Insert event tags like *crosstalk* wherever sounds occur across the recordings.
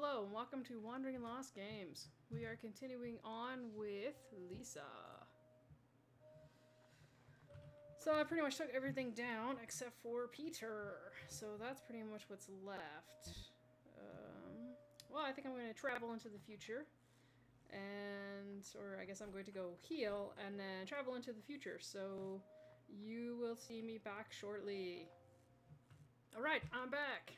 hello, and welcome to Wandering Lost Games. We are continuing on with Lisa. So I pretty much took everything down except for Peter. So that's pretty much what's left. Um, well, I think I'm going to travel into the future. And, or I guess I'm going to go heal and then travel into the future. So you will see me back shortly. Alright, I'm back.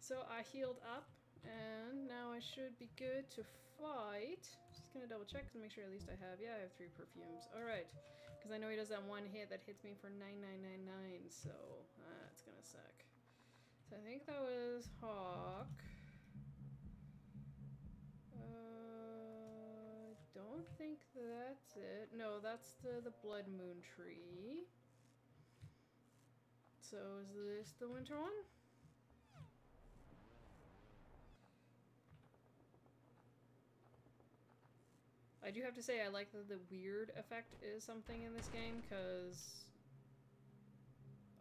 So I healed up and now I should be good to fight. Just gonna double check to make sure at least I have, yeah, I have three perfumes. Alright, because I know he does that one hit that hits me for 9999, so that's gonna suck. So I think that was Hawk. Uh, don't think that's it. No, that's the, the Blood Moon tree. So is this the winter one? I do have to say I like that the weird effect is something in this game, because...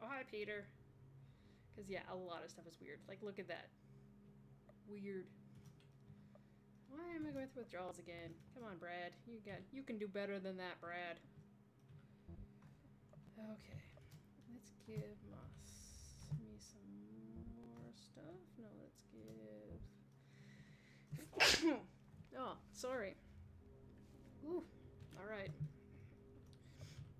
Oh, hi, Peter. Because, yeah, a lot of stuff is weird. Like, look at that. Weird. Why am I going through withdrawals again? Come on, Brad. You got, you can do better than that, Brad. Okay. Let's give Moss me some more stuff. No, let's give... *coughs* oh, sorry. Ooh, alright.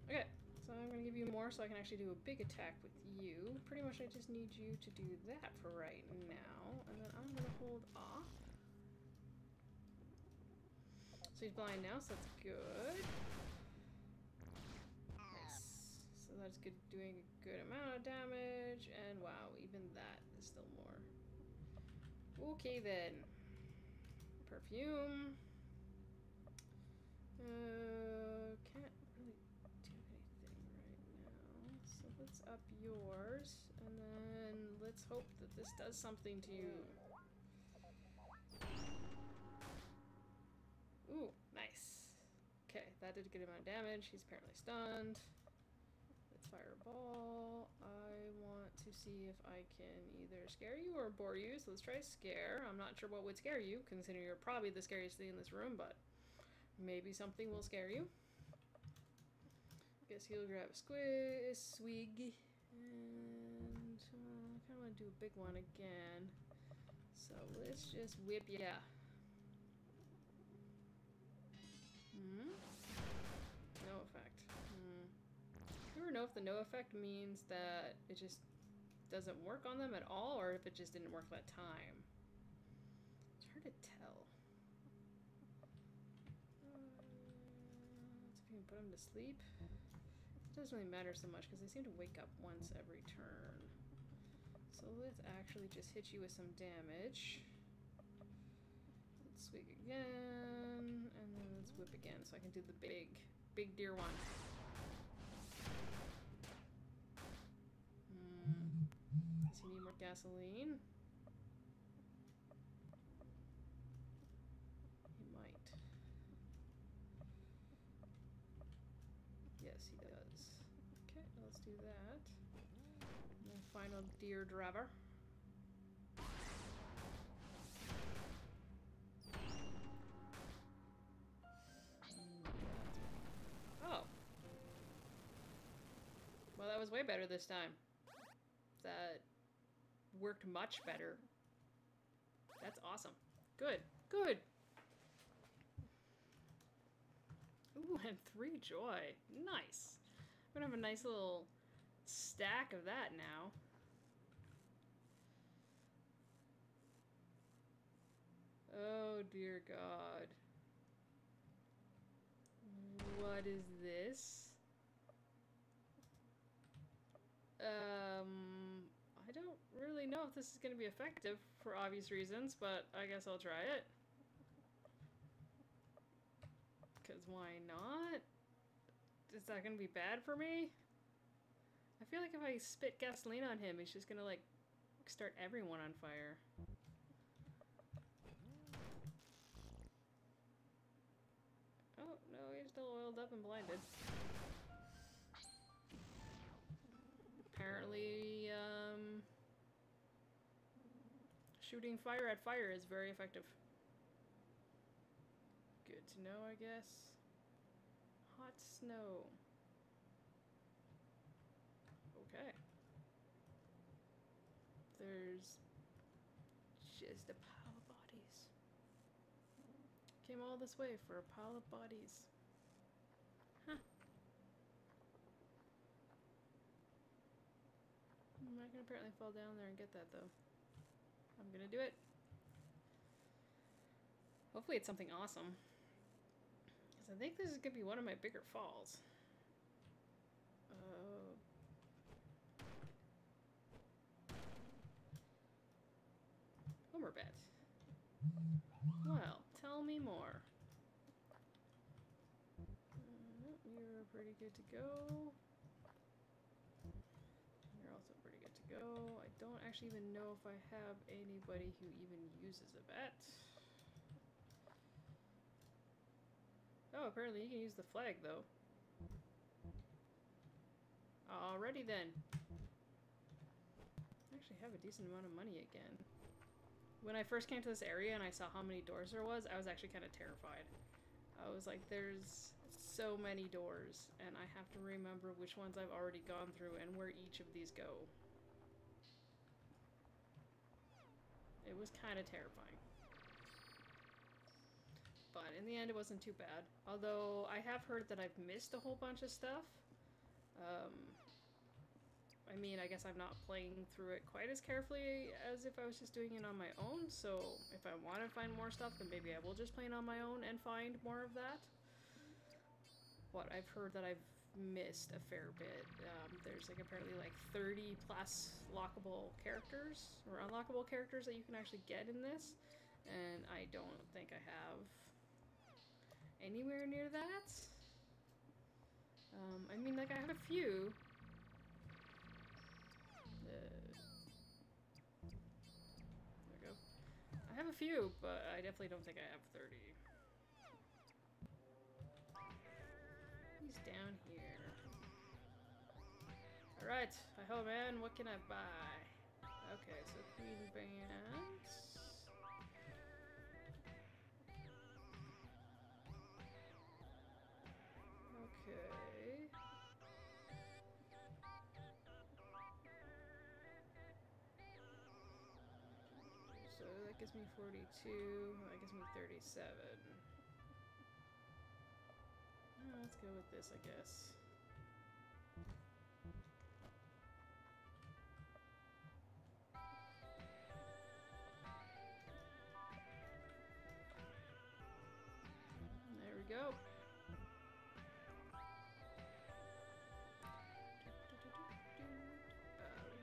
Okay, so I'm gonna give you more so I can actually do a big attack with you. Pretty much I just need you to do that for right now, and then I'm gonna hold off. So he's blind now, so that's good. Nice. So that's good, doing a good amount of damage, and wow, even that is still more. Okay then. Perfume. Uh, can't really do anything right now. So let's up yours, and then let's hope that this does something to you. Ooh, nice. Okay, that did a good amount of damage. He's apparently stunned. Let's fire a ball. I want to see if I can either scare you or bore you, so let's try scare. I'm not sure what would scare you, considering you're probably the scariest thing in this room, but Maybe something will scare you. I guess he'll grab a squid, swig, and uh, I kind of want to do a big one again. So let's just whip ya. Hmm? No effect. Hmm. You ever know if the no effect means that it just doesn't work on them at all, or if it just didn't work that time? It's hard to tell. you can put them to sleep. It doesn't really matter so much because they seem to wake up once every turn. So let's actually just hit you with some damage. Let's swig again, and then let's whip again so I can do the big, big deer one. Hmm. Does he need more gasoline? Yes, he does. Okay, let's do that. Final deer driver. Oh. Well, that was way better this time. That worked much better. That's awesome. Good. Good. Ooh, *laughs* and three joy. Nice. I'm gonna have a nice little stack of that now. Oh dear god. What is this? Um, I don't really know if this is going to be effective for obvious reasons, but I guess I'll try it. Because why not? Is that gonna be bad for me? I feel like if I spit gasoline on him, he's just gonna like start everyone on fire. Oh, no, he's still oiled up and blinded. Apparently, um... shooting fire at fire is very effective. Good to know, I guess. Hot snow. Okay. There's just a pile of bodies. Came all this way for a pile of bodies. Huh. Mm, I can apparently fall down there and get that though. I'm gonna do it. Hopefully it's something awesome. Because I think this is gonna be one of my bigger falls. Homer bet. Well, tell me more. Uh, you're pretty good to go. You're also pretty good to go. I don't actually even know if I have anybody who even uses a bet. Oh, apparently you can use the flag, though. Alrighty then. I actually have a decent amount of money again. When I first came to this area and I saw how many doors there was, I was actually kind of terrified. I was like, there's so many doors, and I have to remember which ones I've already gone through and where each of these go. It was kind of terrifying. But in the end, it wasn't too bad. Although, I have heard that I've missed a whole bunch of stuff. Um, I mean, I guess I'm not playing through it quite as carefully as if I was just doing it on my own, so if I want to find more stuff, then maybe I will just play it on my own and find more of that. But I've heard that I've missed a fair bit. Um, there's like apparently like 30 plus lockable characters, or unlockable characters that you can actually get in this, and I don't think I have anywhere near that. Um, I mean, like, I have a few, have a few, but I definitely don't think I have 30. He's down here. Alright, hi-ho man, what can I buy? Okay, so Queen Bands. Gives me 42, that gives me 37. Uh, let's go with this, I guess. There we go. Um,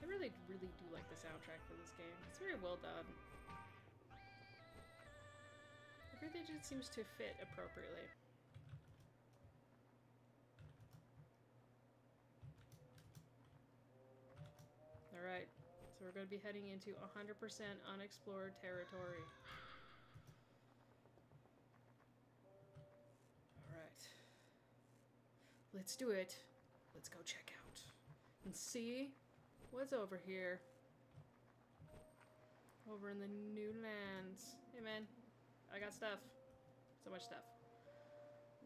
I really, really do like the soundtrack for. It's very well done. Everything just seems to fit appropriately. Alright, so we're going to be heading into 100% unexplored territory. Alright. Let's do it. Let's go check out and see what's over here. Over in the new lands. Hey man, I got stuff. So much stuff.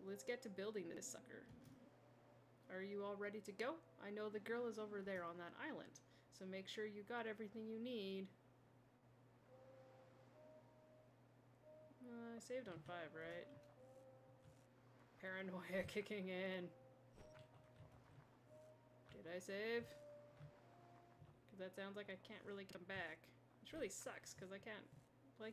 Let's get to building this sucker. Are you all ready to go? I know the girl is over there on that island, so make sure you got everything you need. Uh, I saved on 5, right? Paranoia *laughs* kicking in. Did I save? Because that sounds like I can't really come back. Which really sucks, because I can't, like,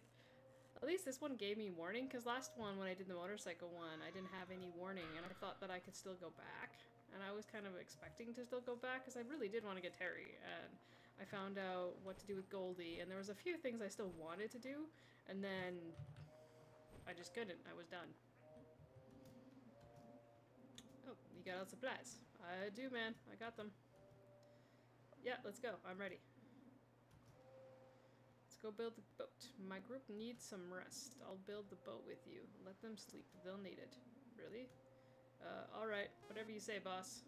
at least this one gave me warning, because last one, when I did the motorcycle one, I didn't have any warning, and I thought that I could still go back. And I was kind of expecting to still go back, because I really did want to get Terry, and I found out what to do with Goldie, and there was a few things I still wanted to do, and then I just couldn't. I was done. Oh, you got all supplies. I do, man. I got them. Yeah, let's go. I'm ready. Let's go build the boat. My group needs some rest. I'll build the boat with you. Let them sleep. They'll need it. Really? Uh, alright. Whatever you say, boss.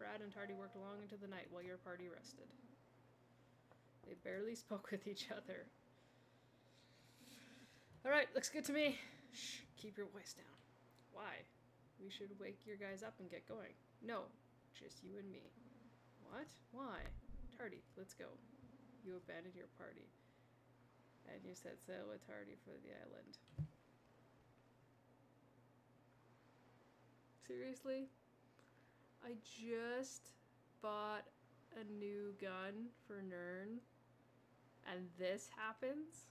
Brad and Tardy worked long into the night while your party rested. They barely *laughs* spoke with each other. Alright, looks good to me. Shh, keep your voice down. Why? We should wake your guys up and get going. No, just you and me. What? Why? Tardy, let's go. You abandoned your party. And you set sail with Tardy for the island. Seriously? I just bought a new gun for Nern and this happens?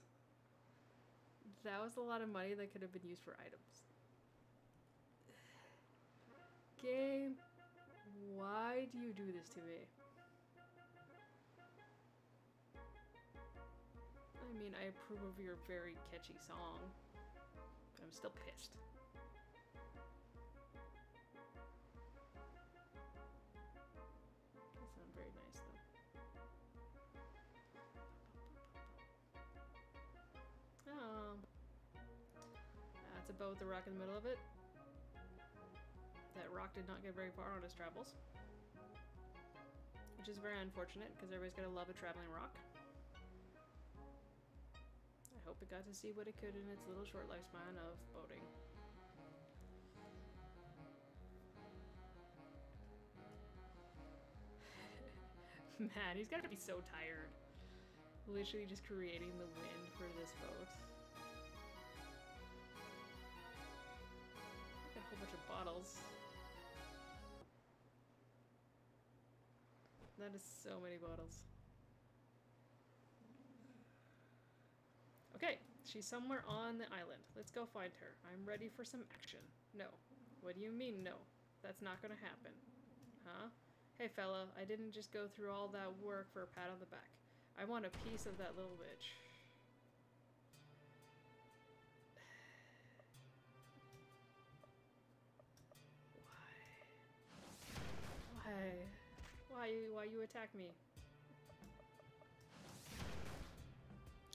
That was a lot of money that could have been used for items. Game, why do you do this to me? I mean, I approve of your very catchy song. But I'm still pissed. That sounds very nice though. Oh. That's a boat with a rock in the middle of it. That rock did not get very far on his travels. Which is very unfortunate, because everybody's gonna love a traveling rock. I hope it got to see what it could in its little short lifespan of boating. *laughs* Man, he's gotta be so tired. Literally just creating the wind for this boat. a whole bunch of bottles. That is so many bottles. Okay, she's somewhere on the island. Let's go find her. I'm ready for some action. No. What do you mean, no? That's not gonna happen. Huh? Hey fella, I didn't just go through all that work for a pat on the back. I want a piece of that little bitch. *sighs* Why? Why? Why you why you attack me?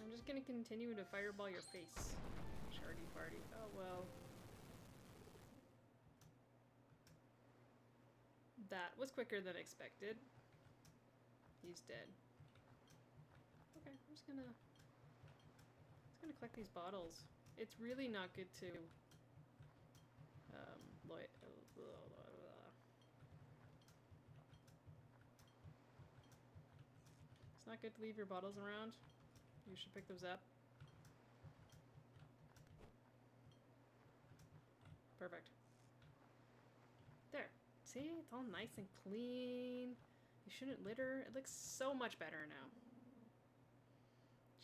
I'm just gonna continue to fireball your face. Shardy party. Oh well. That was quicker than expected. He's dead. Okay, I'm just gonna I'm just gonna collect these bottles. It's really not good to um loy It's not good to leave your bottles around. You should pick those up. Perfect. There. See? It's all nice and clean. You shouldn't litter. It looks so much better now.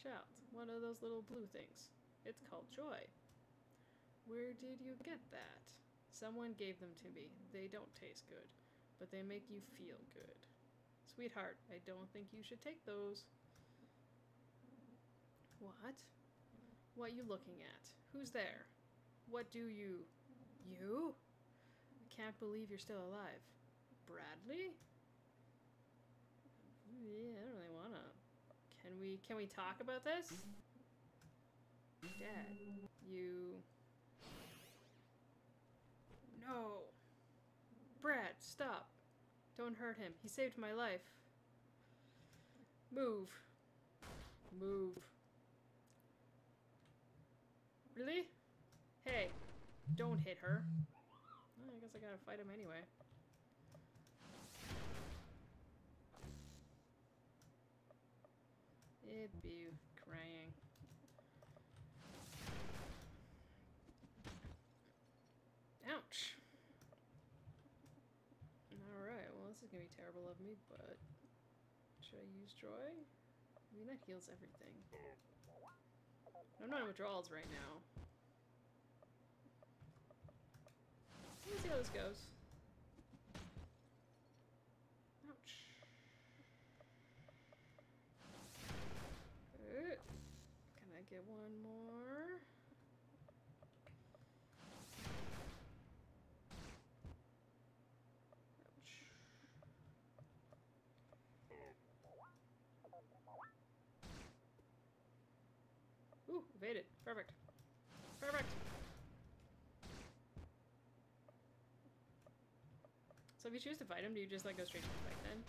Child, what are those little blue things? It's called joy. Where did you get that? Someone gave them to me. They don't taste good, but they make you feel good. Sweetheart, I don't think you should take those. What? What are you looking at? Who's there? What do you... You? I can't believe you're still alive. Bradley? Yeah, I don't really wanna. Can we can we talk about this? Dad, you No. Brad, stop. Don't hurt him. He saved my life. Move. Move. Really? Hey, don't hit her. Well, I guess I gotta fight him anyway. It be crying. Ouch. Alright, well this is gonna be terrible of me, but should I use joy? I mean that heals everything. I'm not in withdrawals right now. Let's see how this goes. Ouch. Uh, Can I get one more? Ouch. Ooh, evaded. Perfect. Perfect. So if you choose to fight him, do you just like go straight to the fight then?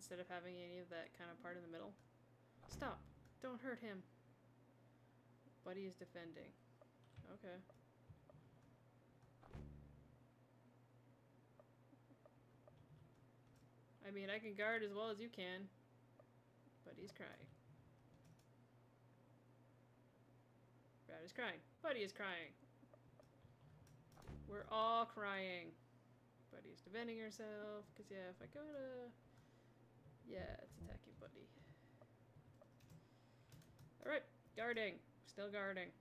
instead of having any of that kind of part in the middle. Stop! Don't hurt him! Buddy is defending. Okay. I mean, I can guard as well as you can. Buddy's crying. Is crying. Buddy is crying. We're all crying. Buddy's defending herself. Because, yeah, if I go to... Yeah, it's attack you, buddy. Alright, guarding. Still guarding.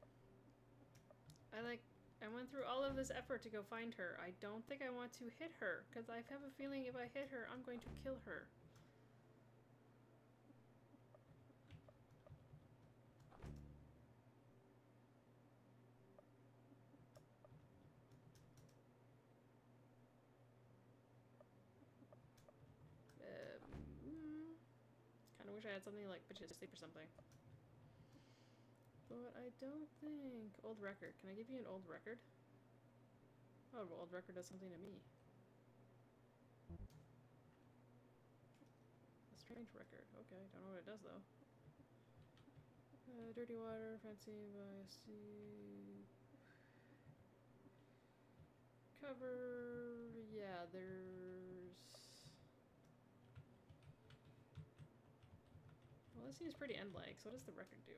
I like... I went through all of this effort to go find her. I don't think I want to hit her. Because I have a feeling if I hit her, I'm going to kill her. Wish I had something like Bitches Sleep or something. But I don't think... Old record. Can I give you an old record? Oh, well, old record does something to me. A strange record. Okay, don't know what it does though. Uh, dirty water, fancy by sea. Cover. Yeah, there's. This seems pretty end-like. So what does the record do?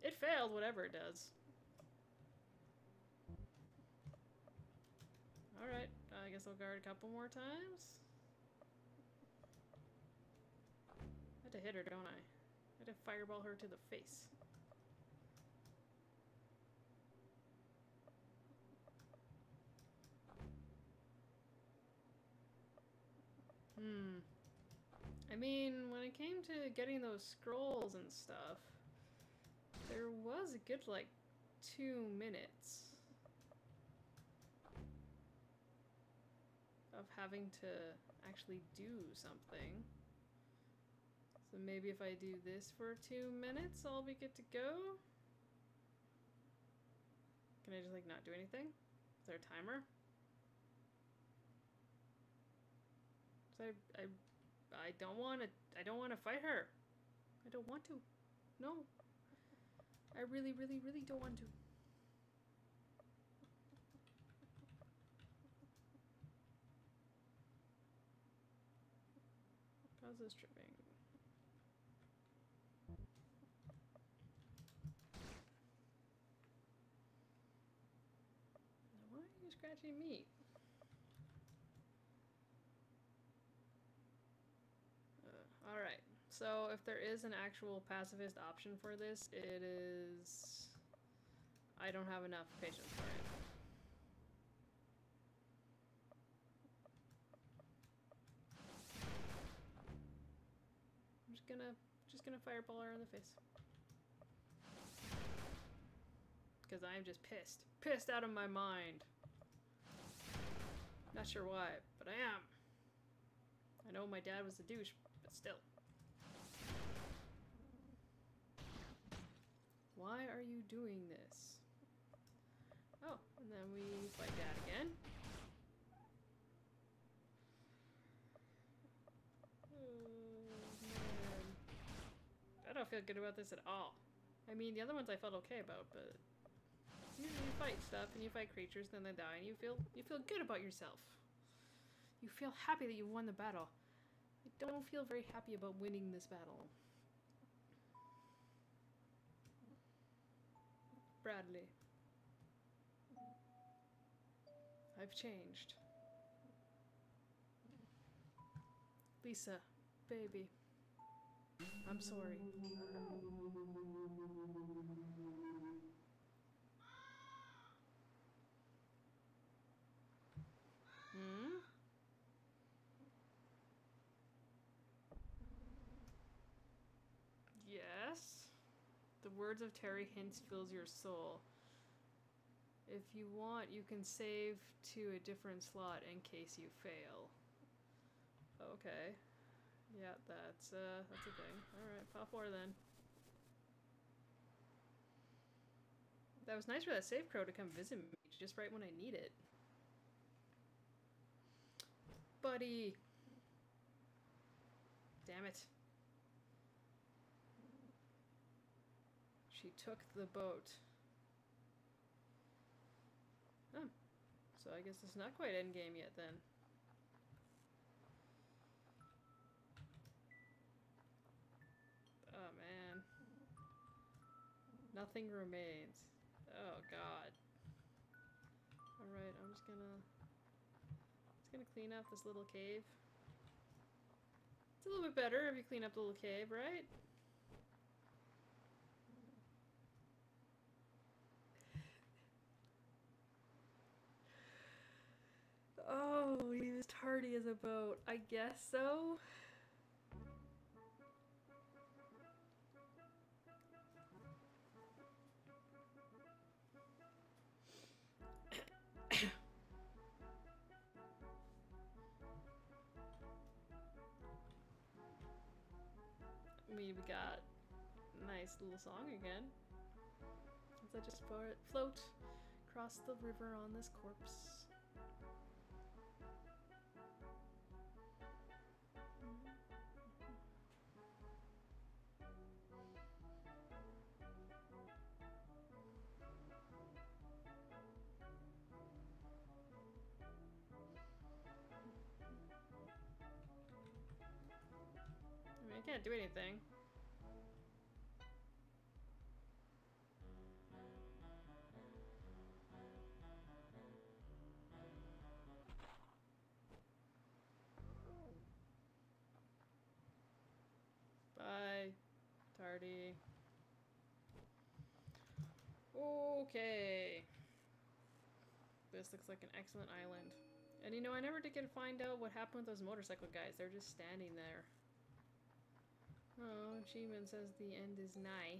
It failed, whatever it does. Alright, I guess I'll guard a couple more times. I had to hit her, don't I? I had to fireball her to the face. Hmm. I mean, when it came to getting those scrolls and stuff, there was a good, like, two minutes of having to actually do something. So maybe if I do this for two minutes, I'll be good to go? Can I just, like, not do anything? Is there a timer? So I, I, I don't want to, I don't want to fight her. I don't want to. No. I really, really, really don't want to. Causes tripping. Now why are you scratching me? Uh, Alright, so if there is an actual pacifist option for this, it is... I don't have enough patience for it. I'm just gonna, just gonna fireball her in the face. Because I am just pissed. Pissed out of my mind. Not sure why, but I am. I know my dad was a douche, but still. Why are you doing this? Oh, and then we fight that again. Oh, I don't feel good about this at all. I mean, the other ones I felt okay about, but you, you fight stuff and you fight creatures, then they die, and you feel you feel good about yourself. You feel happy that you won the battle. I don't feel very happy about winning this battle. Bradley. I've changed. Lisa, baby. I'm sorry. Hmm? Yes. The words of Terry Hintz fills your soul. If you want, you can save to a different slot in case you fail. Okay. Yeah, that's uh that's a thing. Alright, pop four then. That was nice for that save crow to come visit me just right when I need it. Buddy. Damn it. She took the boat. Oh. So I guess it's not quite endgame yet then. Oh man. Nothing remains. Oh god. Alright, I'm just gonna just gonna clean up this little cave. It's a little bit better if you clean up the little cave, right? Oh, he tardy a boat. I guess so. *coughs* we got nice little song again. As I just float across the river on this corpse. Can't do anything. Bye, Tardy. Okay. This looks like an excellent island. And you know, I never did get to find out what happened with those motorcycle guys. They're just standing there. Oh, achievement says the end is nigh.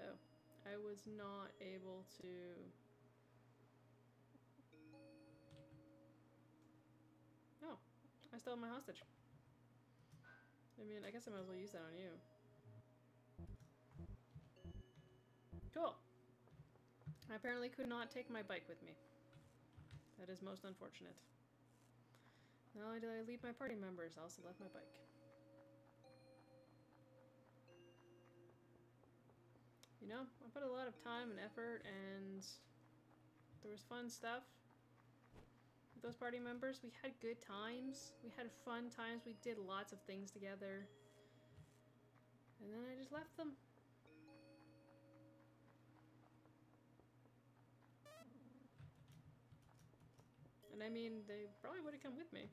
Oh, I was not able to... Oh, I still have my hostage. I mean, I guess I might as well use that on you. Cool. I apparently could not take my bike with me. That is most unfortunate. Not only did I leave my party members, I also left my bike. You know, I put a lot of time and effort and there was fun stuff with those party members. We had good times. We had fun times. We did lots of things together. And then I just left them. And I mean, they probably would have come with me.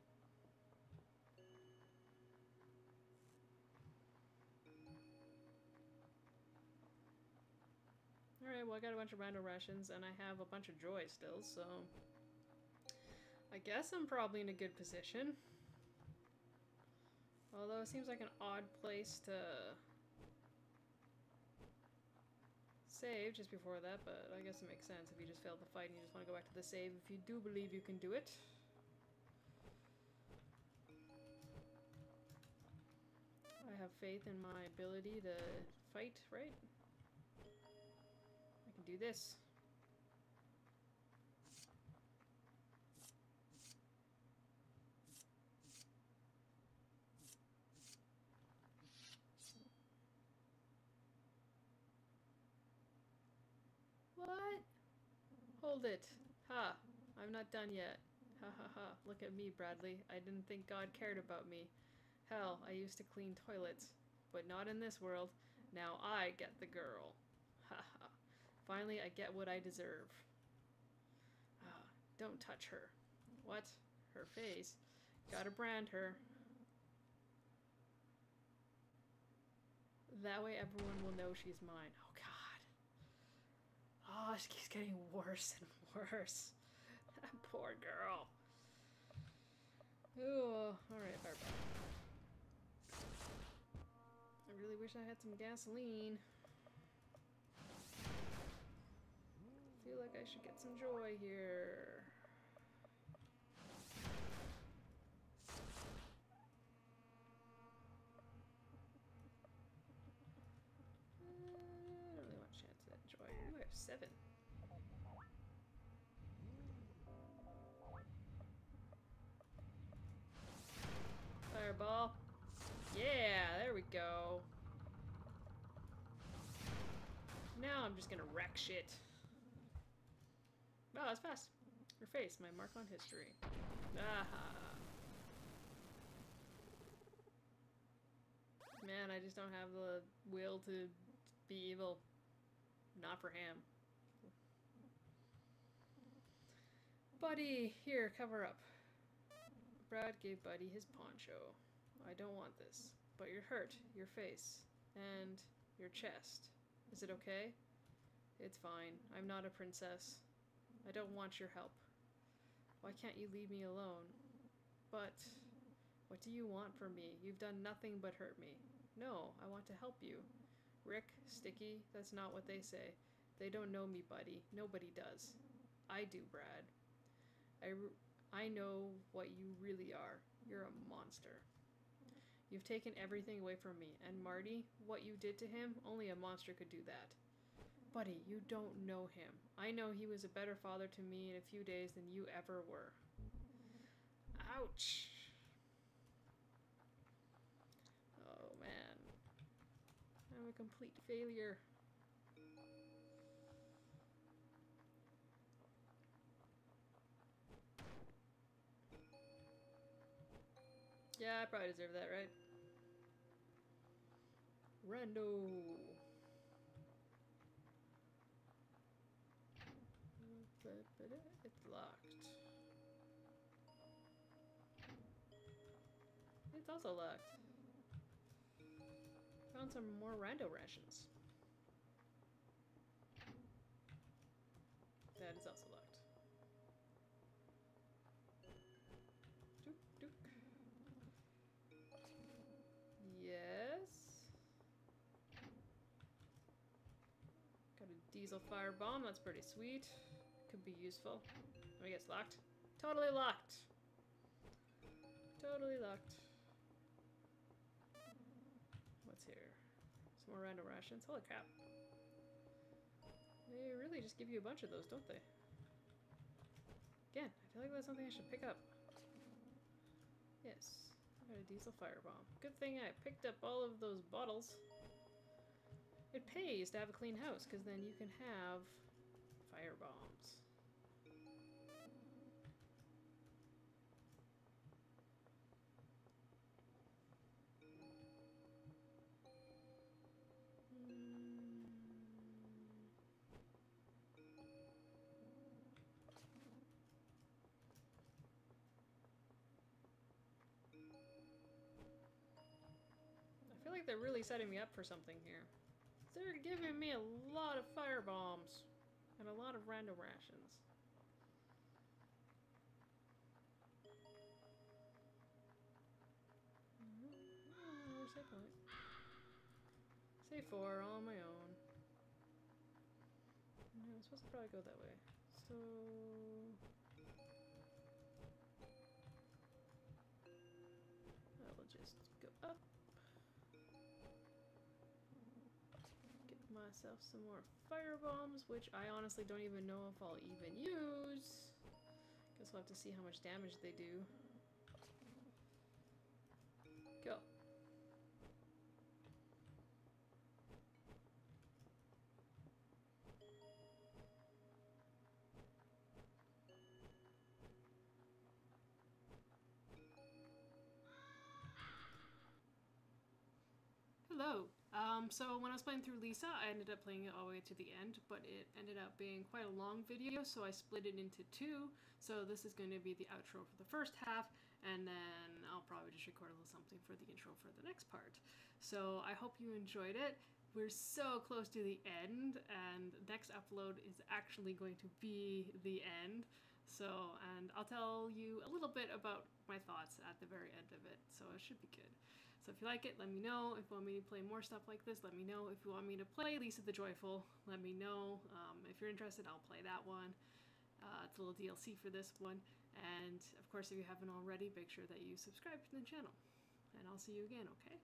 Alright, well I got a bunch of random rations and I have a bunch of joy still, so... I guess I'm probably in a good position. Although it seems like an odd place to save just before that, but I guess it makes sense if you just failed the fight and you just want to go back to the save if you do believe you can do it. I have faith in my ability to fight, right? I can do this. What? Hold it. Ha. I'm not done yet. Ha ha ha. Look at me, Bradley. I didn't think God cared about me. Hell, I used to clean toilets. But not in this world. Now I get the girl. Ha ha. Finally, I get what I deserve. Ah, don't touch her. What? Her face. Gotta brand her. That way everyone will know she's mine. Oh it keeps getting worse and worse. *laughs* That poor girl. Ooh, alright, Barbara. I really wish I had some gasoline. I feel like I should get some joy here. Go. Now I'm just gonna wreck shit. Wow, that's fast. Your face, my mark on history. Aha. Man, I just don't have the will to be evil. Not for him. Buddy, here, cover up. Brad gave Buddy his poncho. I don't want this, but you're hurt, your face, and your chest. Is it okay? It's fine. I'm not a princess. I don't want your help. Why can't you leave me alone? But, what do you want from me? You've done nothing but hurt me. No, I want to help you. Rick, Sticky, that's not what they say. They don't know me, buddy. Nobody does. I do, Brad. I, I know what you really are. You're a monster. You've taken everything away from me, and Marty, what you did to him, only a monster could do that. Buddy, you don't know him. I know he was a better father to me in a few days than you ever were. Ouch. Oh man. I'm a complete failure. Yeah, I probably deserve that, right? Rando. It's locked. It's also locked. Found some more rando rations. That is also diesel fire bomb, that's pretty sweet could be useful. I guess locked. Totally locked. Totally locked. What's here? Some more random rations. Holy crap. They really just give you a bunch of those, don't they? Again, I feel like that's something I should pick up. Yes. I got a diesel firebomb. Good thing I picked up all of those bottles. It pays to have a clean house, because then you can have firebombs. Hmm. I feel like they're really setting me up for something here. They're giving me a lot of fire bombs and a lot of random rations. Mm-hmm. save point? Save 4 all on my own. No, I'm supposed to probably go that way. So... myself some more fire bombs, which I honestly don't even know if I'll even use. Guess we'll have to see how much damage they do. Um, so when I was playing through Lisa, I ended up playing it all the way to the end, but it ended up being quite a long video, so I split it into two. So this is going to be the outro for the first half, and then I'll probably just record a little something for the intro for the next part. So I hope you enjoyed it. We're so close to the end, and next upload is actually going to be the end. So, and I'll tell you a little bit about my thoughts at the very end of it, so it should be good. So if you like it, let me know. If you want me to play more stuff like this, let me know. If you want me to play Lisa the Joyful, let me know. Um, if you're interested, I'll play that one. Uh, it's a little DLC for this one. And of course, if you haven't already, make sure that you subscribe to the channel. And I'll see you again, okay?